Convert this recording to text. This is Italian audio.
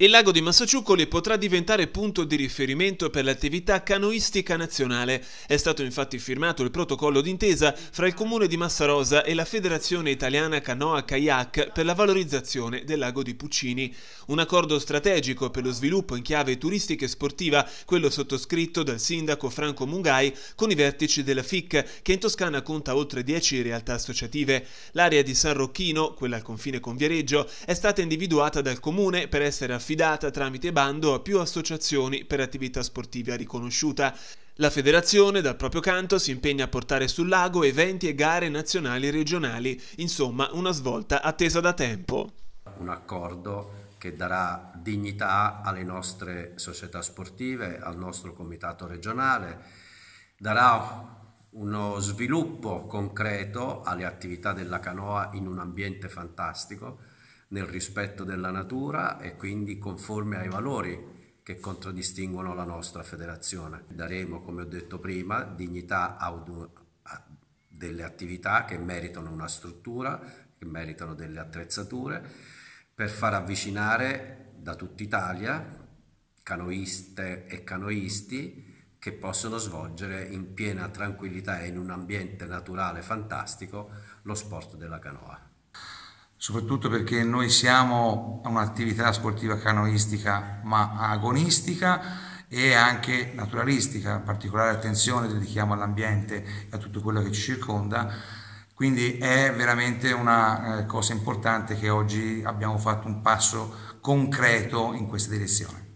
Il lago di Massaciuccoli potrà diventare punto di riferimento per l'attività canoistica nazionale. È stato infatti firmato il protocollo d'intesa fra il comune di Massarosa e la Federazione Italiana Canoa Kayak per la valorizzazione del lago di Puccini. Un accordo strategico per lo sviluppo in chiave turistica e sportiva, quello sottoscritto dal sindaco Franco Mungai con i vertici della FIC, che in Toscana conta oltre 10 realtà associative. L'area di San Rocchino, quella al confine con Viareggio, è stata individuata dal comune per essere affidata affidata tramite bando a più associazioni per attività sportiva riconosciuta. La federazione, dal proprio canto, si impegna a portare sul lago eventi e gare nazionali e regionali, insomma una svolta attesa da tempo. Un accordo che darà dignità alle nostre società sportive, al nostro comitato regionale, darà uno sviluppo concreto alle attività della canoa in un ambiente fantastico nel rispetto della natura e quindi conforme ai valori che contraddistinguono la nostra federazione. Daremo, come ho detto prima, dignità a delle attività che meritano una struttura, che meritano delle attrezzature, per far avvicinare da tutta Italia canoiste e canoisti che possono svolgere in piena tranquillità e in un ambiente naturale fantastico lo sport della canoa soprattutto perché noi siamo un'attività sportiva canoistica ma agonistica e anche naturalistica, particolare attenzione dedichiamo all'ambiente e a tutto quello che ci circonda, quindi è veramente una eh, cosa importante che oggi abbiamo fatto un passo concreto in questa direzione.